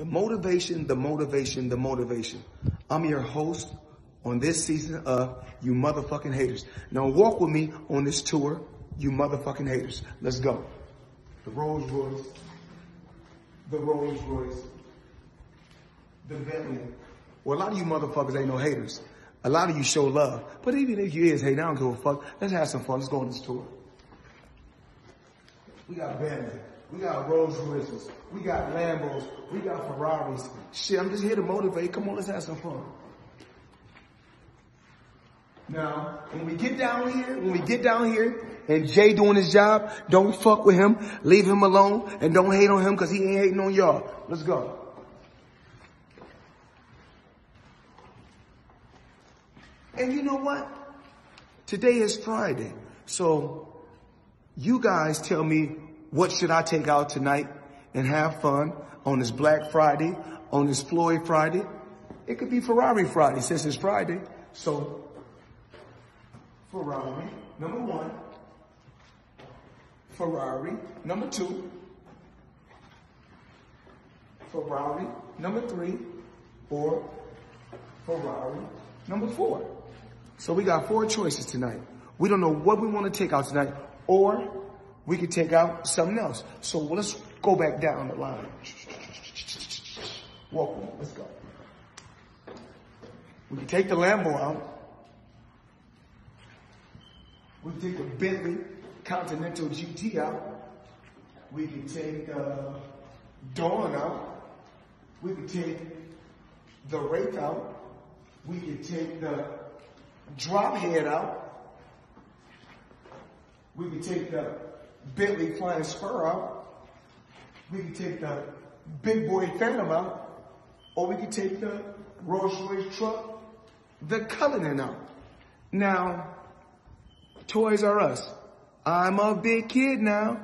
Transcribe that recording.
The motivation, the motivation, the motivation. I'm your host on this season of You Motherfucking Haters. Now walk with me on this tour, You Motherfucking Haters. Let's go. The Rolls Royce, the Rolls Royce, the Bentley. Well, a lot of you motherfuckers ain't no haters. A lot of you show love. But even if you is hating, I don't give a fuck. Let's have some fun. Let's go on this tour. We got Bentley. We got Rolls Royces. We got Lambos. We got Ferraris. Shit, I'm just here to motivate. Come on, let's have some fun. Now, when we get down here, when we get down here, and Jay doing his job, don't fuck with him, leave him alone, and don't hate on him because he ain't hating on y'all. Let's go. And you know what? Today is Friday. So you guys tell me what should I take out tonight and have fun on this Black Friday, on this Floyd Friday. It could be Ferrari Friday since it's Friday. So Ferrari, number one. Ferrari, number two. Ferrari, number three. Or Ferrari, number four. So we got four choices tonight. We don't know what we want to take out tonight, or we could take out something else. So let's go back down the line. Walk on, let's go. We can take the Lambo out. We can take the Bentley Continental GT out. We can take the Dawn out. We can take the Wraith out. We can take the Drop Head out. We can take the Bentley Flying Spur out. We can take the Big Boy Phantom out. Or we can take the Rolls Royce truck, the Cullinan out. Now, Toys R Us. I'm a big kid now.